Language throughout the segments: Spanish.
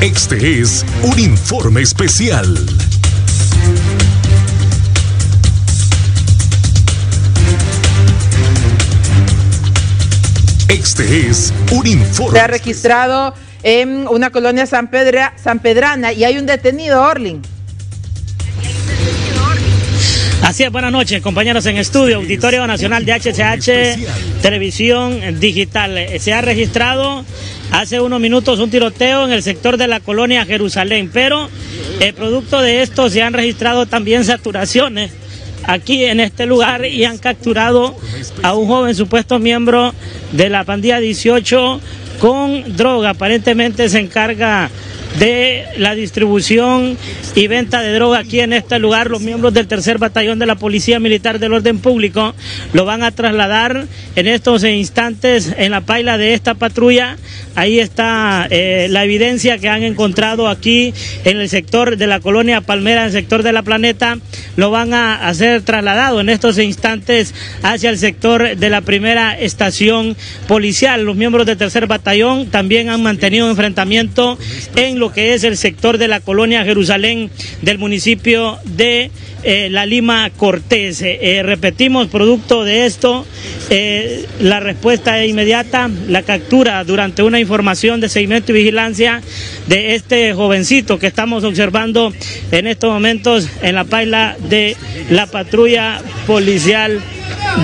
Este es un informe especial. Este es un informe. Se ha registrado en una colonia San, San Pedrana y hay un detenido, Orlin. Así es, buenas noches, compañeros en estudio, Auditorio Nacional de HCH, Televisión Digital. Se ha registrado hace unos minutos un tiroteo en el sector de la colonia Jerusalén, pero el producto de esto se han registrado también saturaciones aquí en este lugar y han capturado a un joven supuesto miembro de la pandilla 18 con droga. Aparentemente se encarga de la distribución y venta de droga aquí en este lugar. Los miembros del tercer batallón de la Policía Militar del Orden Público lo van a trasladar en estos instantes en la paila de esta patrulla. Ahí está eh, la evidencia que han encontrado aquí en el sector de la colonia Palmera, en el sector de la Planeta. Lo van a hacer trasladado en estos instantes hacia el sector de la primera estación policial. Los miembros del tercer batallón también han mantenido enfrentamiento en lo que es el sector de la colonia Jerusalén del municipio de eh, La Lima Cortés. Eh, repetimos, producto de esto, eh, la respuesta es inmediata, la captura durante una información de seguimiento y vigilancia de este jovencito que estamos observando en estos momentos en la paila de la patrulla policial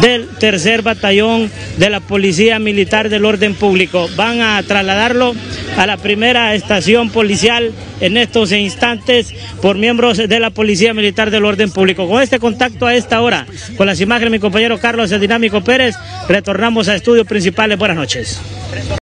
del tercer batallón de la Policía Militar del Orden Público. Van a trasladarlo a la primera estación policial en estos instantes por miembros de la Policía Militar del Orden Público. Con este contacto a esta hora, con las imágenes de mi compañero Carlos El Dinámico Pérez, retornamos a estudios principales. Buenas noches.